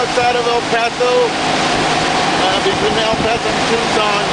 outside of El Paso, uh, between El Paso and Tucson.